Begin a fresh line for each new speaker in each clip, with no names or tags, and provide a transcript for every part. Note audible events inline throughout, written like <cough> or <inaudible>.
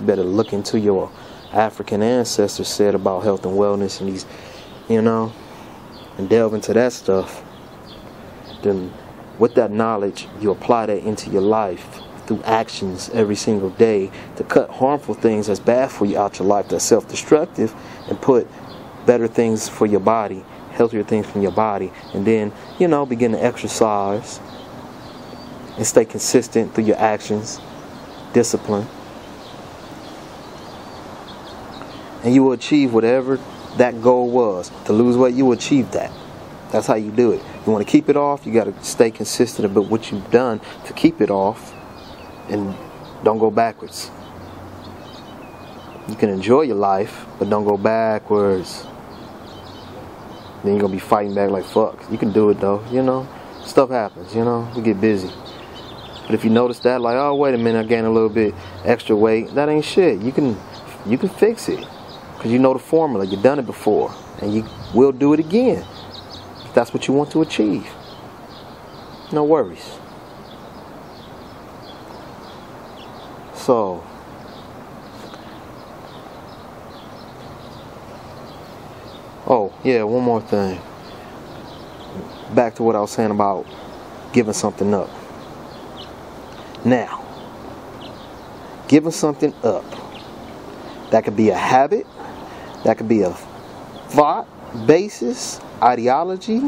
You better look into your African ancestors said about health and wellness and these, you know, and delve into that stuff. Then, with that knowledge, you apply that into your life through actions every single day to cut harmful things that's bad for you out of your life, that's self destructive, and put better things for your body, healthier things from your body. And then, you know, begin to exercise and stay consistent through your actions, discipline. And you will achieve whatever that goal was. To lose weight, you will achieve that. That's how you do it. You want to keep it off, you got to stay consistent about what you've done to keep it off and don't go backwards. You can enjoy your life, but don't go backwards. Then you're going to be fighting back like fuck. You can do it though, you know. Stuff happens, you know. We get busy. But if you notice that, like, oh wait a minute, I gained a little bit extra weight, that ain't shit. You can you can fix it. Cause you know the formula, you've done it before. And you will do it again. If that's what you want to achieve. No worries. So Oh, yeah, one more thing. Back to what I was saying about giving something up. Now, giving something up. That could be a habit, that could be a thought basis, ideology,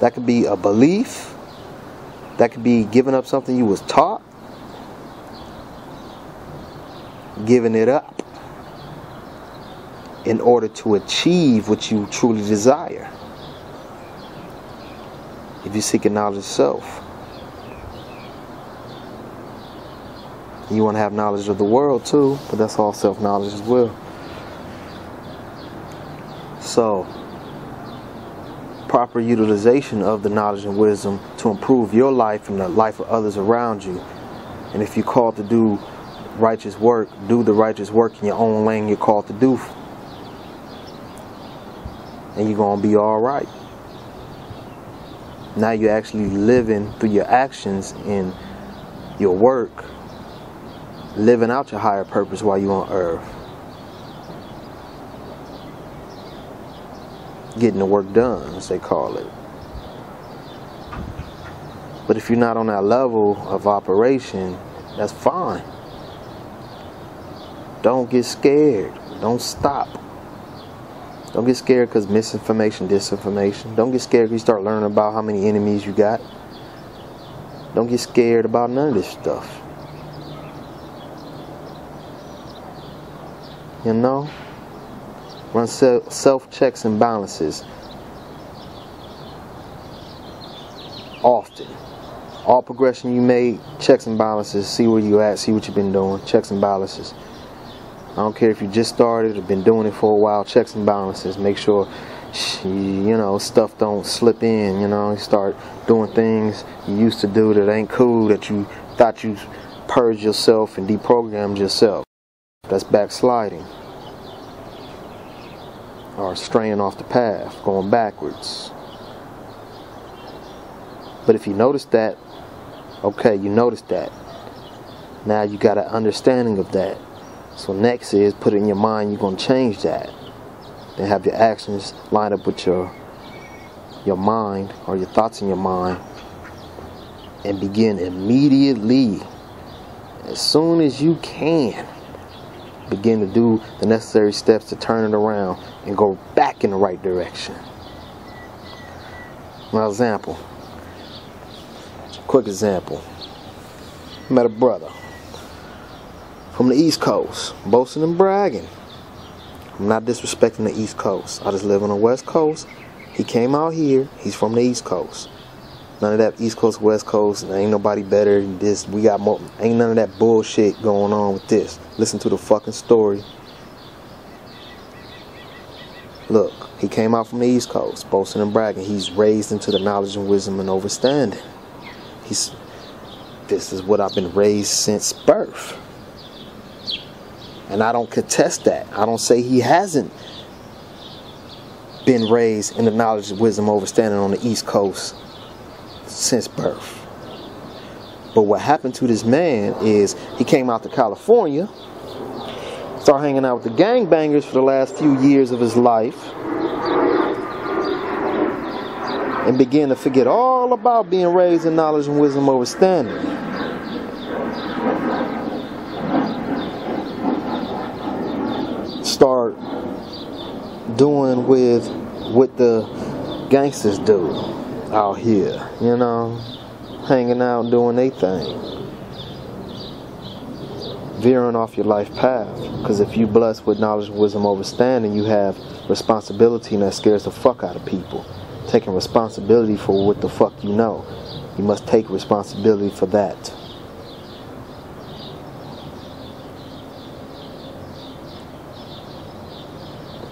that could be a belief, that could be giving up something you was taught, giving it up in order to achieve what you truly desire. If you seek a knowledge of self, you want to have knowledge of the world too, but that's all self knowledge as well. So, proper utilization of the knowledge and wisdom to improve your life and the life of others around you. And if you're called to do righteous work, do the righteous work in your own lane you're called to do and you're going to be all right. Now you're actually living through your actions in your work, living out your higher purpose while you're on earth. Getting the work done, as they call it. But if you're not on that level of operation, that's fine. Don't get scared. Don't stop. Don't get scared because misinformation, disinformation. Don't get scared because you start learning about how many enemies you got. Don't get scared about none of this stuff. You know? Run self checks and balances often. All progression you made, checks and balances, see where you at, see what you've been doing, checks and balances. I don't care if you just started or been doing it for a while. Checks and balances. Make sure you know stuff don't slip in. You know, you start doing things you used to do that ain't cool that you thought you purged yourself and deprogrammed yourself. That's backsliding or straying off the path, going backwards. But if you notice that, okay, you notice that. Now you got an understanding of that. So next is put it in your mind you're going to change that. Then have your actions line up with your your mind or your thoughts in your mind and begin immediately as soon as you can begin to do the necessary steps to turn it around and go back in the right direction. My example. Quick example. met a brother from the East Coast, boasting and bragging. I'm not disrespecting the East Coast. I just live on the West Coast. He came out here. He's from the East Coast. None of that East Coast, West Coast. Ain't nobody better than this. We got more. Ain't none of that bullshit going on with this. Listen to the fucking story. Look, he came out from the East Coast, boasting and bragging. He's raised into the knowledge and wisdom and understanding. He's. This is what I've been raised since birth. And I don't contest that. I don't say he hasn't been raised in the knowledge wisdom overstanding on the East Coast since birth. But what happened to this man is he came out to California, started hanging out with the gangbangers for the last few years of his life, and began to forget all about being raised in knowledge and wisdom over standing. Start doing with what the gangsters do out here, you know, hanging out doing their thing. Veering off your life path. Because if you blessed with knowledge, wisdom, understanding, you have responsibility and that scares the fuck out of people. Taking responsibility for what the fuck you know. You must take responsibility for that.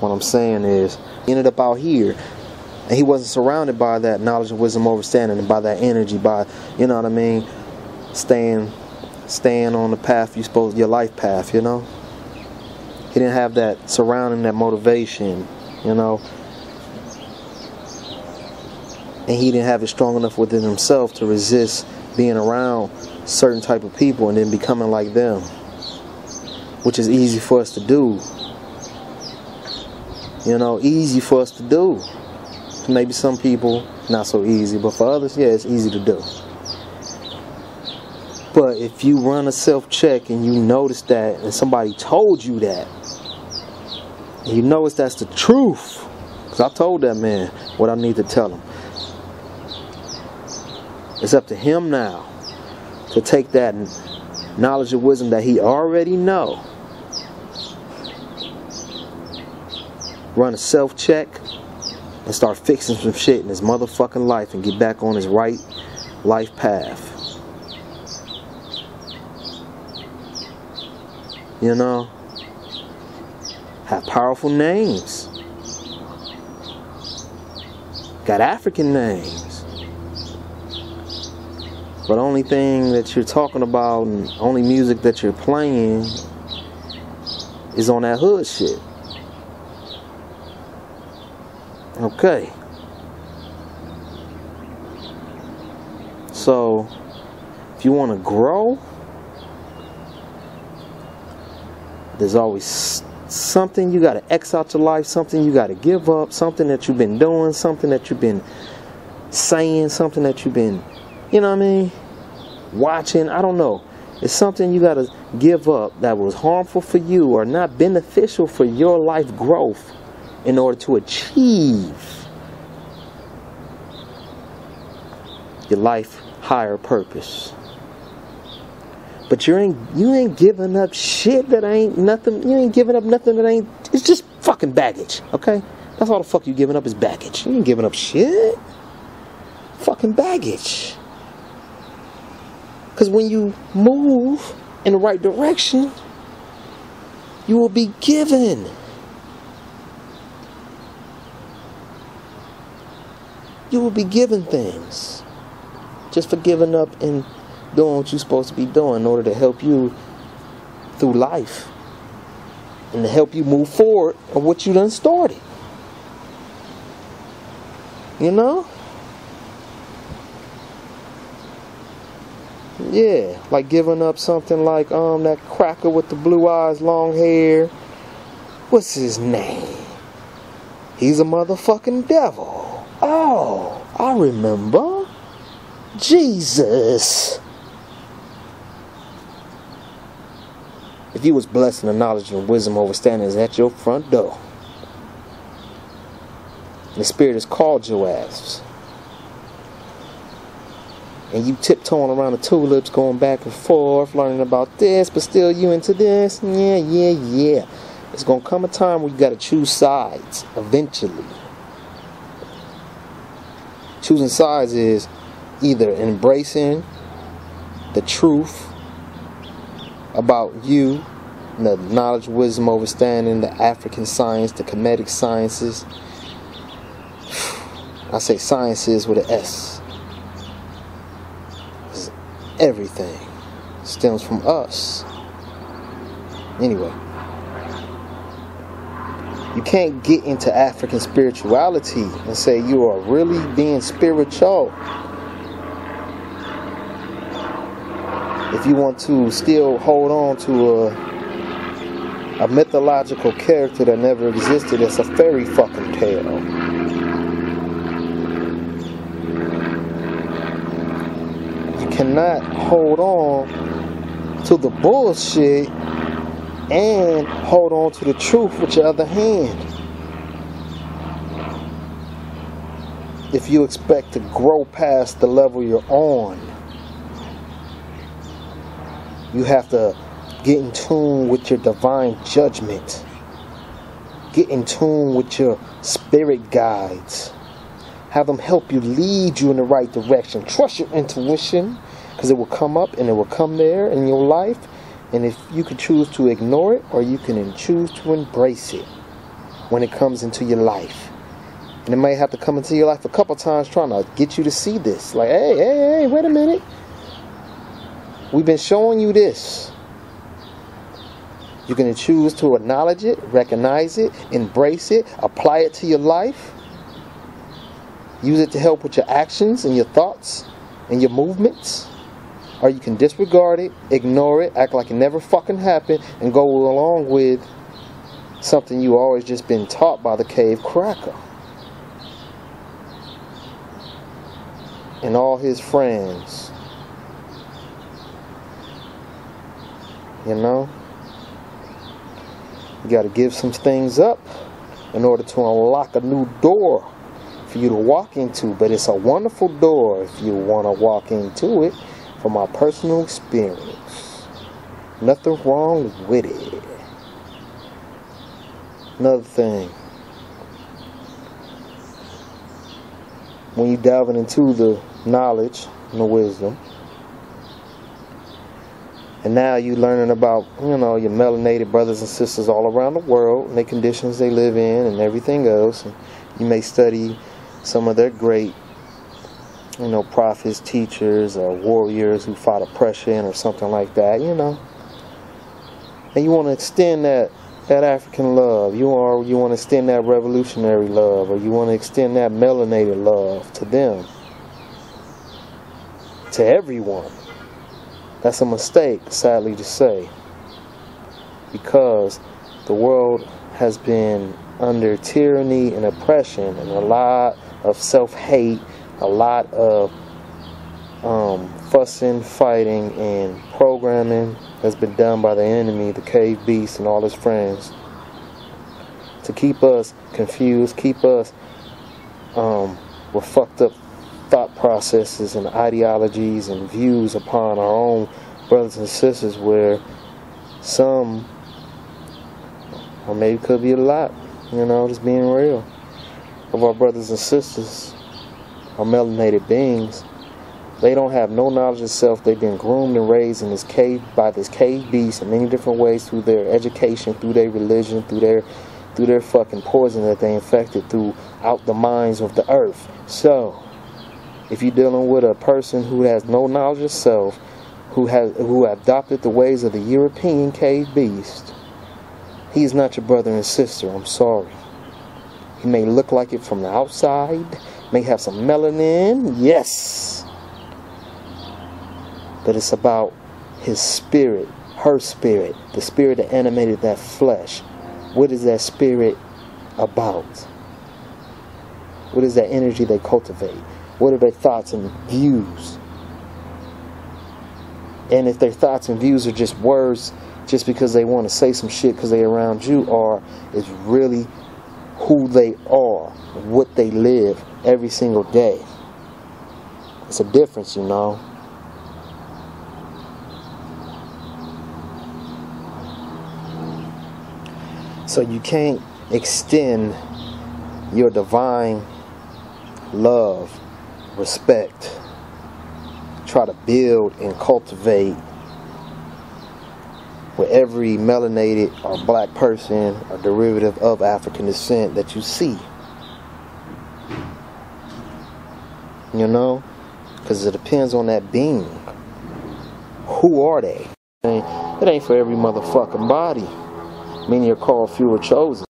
What I'm saying is, ended up out here, and he wasn't surrounded by that knowledge and wisdom, understanding, and by that energy, by you know what I mean, staying, staying on the path you supposed, your life path, you know. He didn't have that surrounding, that motivation, you know, and he didn't have it strong enough within himself to resist being around certain type of people and then becoming like them, which is easy for us to do you know, easy for us to do. Maybe some people, not so easy, but for others, yeah, it's easy to do. But if you run a self check and you notice that, and somebody told you that, and you notice that's the truth, because I told that man what I need to tell him. It's up to him now to take that knowledge and wisdom that he already know run a self check, and start fixing some shit in his motherfucking life and get back on his right life path. You know? Have powerful names. Got African names. But only thing that you're talking about and only music that you're playing is on that hood shit. Okay. So, if you want to grow, there's always something you got to X out your life, something you got to give up, something that you've been doing, something that you've been saying, something that you've been, you know what I mean, watching. I don't know. It's something you got to give up that was harmful for you or not beneficial for your life growth in order to achieve your life higher purpose. But you ain't you ain't giving up shit that ain't nothing. You ain't giving up nothing that ain't. It's just fucking baggage. Okay, that's all the fuck you giving up is baggage. You ain't giving up shit. Fucking baggage. Because when you move in the right direction, you will be given. You will be given things just for giving up and doing what you're supposed to be doing in order to help you through life and to help you move forward on what you done started. You know? Yeah, like giving up something like um that cracker with the blue eyes, long hair. What's his name? He's a motherfucking devil. Oh, I remember. Jesus. If you was blessed in the knowledge and wisdom understanding is at your front door. The Spirit has called your ass. And you tiptoeing around the tulips, going back and forth, learning about this, but still you into this. Yeah, yeah, yeah. It's going to come a time where you got to choose sides eventually. Choosing sides is either embracing the truth about you, the knowledge, wisdom, understanding, the African science, the Kemetic sciences. <sighs> I say sciences with an S. Everything stems from us. Anyway. You can't get into African spirituality and say you are really being spiritual if you want to still hold on to a a mythological character that never existed, it's a fairy fucking tale. You cannot hold on to the bullshit and hold on to the truth with your other hand. If you expect to grow past the level you're on, you have to get in tune with your divine judgment. Get in tune with your spirit guides. Have them help you lead you in the right direction. Trust your intuition because it will come up and it will come there in your life and if you can choose to ignore it or you can choose to embrace it when it comes into your life. And it may have to come into your life a couple times trying to get you to see this. Like, hey, hey, hey, wait a minute. We've been showing you this. You can choose to acknowledge it, recognize it, embrace it, apply it to your life. Use it to help with your actions and your thoughts and your movements. Or you can disregard it, ignore it, act like it never fucking happened, and go along with something you always just been taught by the cave cracker. And all his friends. You know? You got to give some things up in order to unlock a new door for you to walk into. But it's a wonderful door if you want to walk into it from my personal experience. Nothing wrong with it. Another thing. When you delving into the knowledge and the wisdom, and now you're learning about, you know, your melanated brothers and sisters all around the world and the conditions they live in and everything else. And you may study some of their great you know, prophets, teachers, or warriors who fought oppression or something like that, you know. And you want to extend that that African love. You are you want to extend that revolutionary love, or you want to extend that melanated love to them, to everyone. That's a mistake, sadly to say, because the world has been under tyranny and oppression and a lot of self-hate a lot of um, fussing, fighting, and programming has been done by the enemy, the cave beast, and all his friends to keep us confused, keep us um, with fucked up thought processes and ideologies and views upon our own brothers and sisters where some or maybe could be a lot you know just being real of our brothers and sisters are melanated beings, they don't have no knowledge of self. They've been groomed and raised in this cave by this cave beast in many different ways through their education, through their religion, through their through their fucking poison that they infected throughout the minds of the earth. So, if you're dealing with a person who has no knowledge of self, who has who adopted the ways of the European cave beast, he is not your brother and sister. I'm sorry. He may look like it from the outside may have some melanin, yes. But it's about his spirit, her spirit, the spirit that animated that flesh. What is that spirit about? What is that energy they cultivate? What are their thoughts and views? And if their thoughts and views are just words just because they want to say some shit because they're around you, or is really who they are, what they live every single day. It's a difference, you know. So you can't extend your divine love, respect, try to build and cultivate with every melanated or black person or derivative of African descent that you see. You know? Because it depends on that being. Who are they? It ain't for every motherfucking body. Many are called, few are chosen.